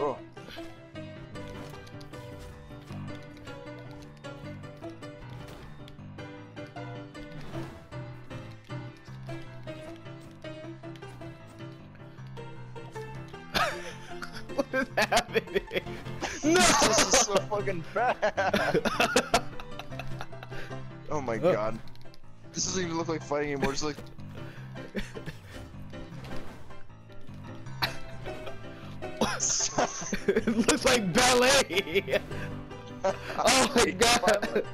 Oh. what is happening? No! This is so fucking bad. oh my oh. god. This doesn't even look like fighting anymore, it's like... it looks like ballet. oh my god.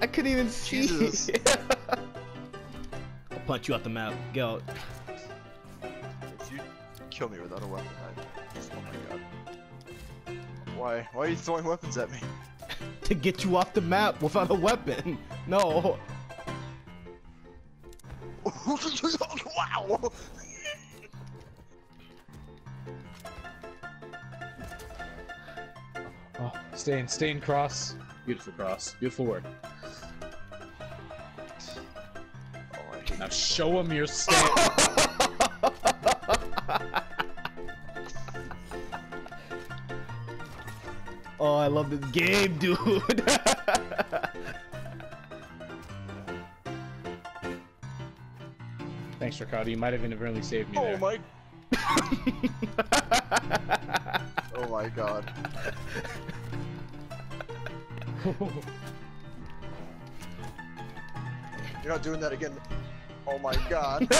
I couldn't even see. Jesus. I'll punch you off the map. Go. if you kill me without a weapon, I just oh my god. Why? Why are you throwing weapons at me? To get you off the map without a weapon. No. wow! Oh, stain, stain cross. Beautiful cross. Beautiful work. Oh, Now show him your stain. Oh, I love this game, dude. Thanks, Ricardo. You might have inadvertently saved me Oh there. my. Oh my god. You're not doing that again. Oh my god.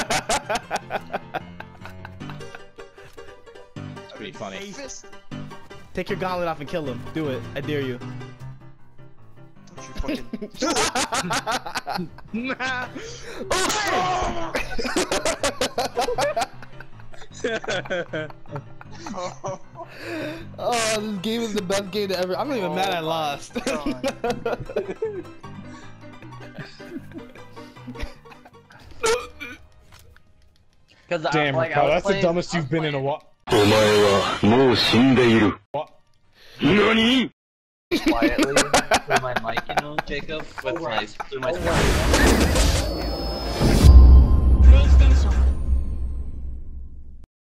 It's pretty funny. Fist. Take your gauntlet off and kill him. Do it. I dare you. Don't you fucking. Oh, oh! oh. this game is the best game ever. I'm not even oh mad I oh lost. Cause Damn, I, like, Ricardo, I that's playing, the dumbest you've been in a while. What? Nani? Quietly, through my mic, you know, Jacob, with oh, my, through my. Oh,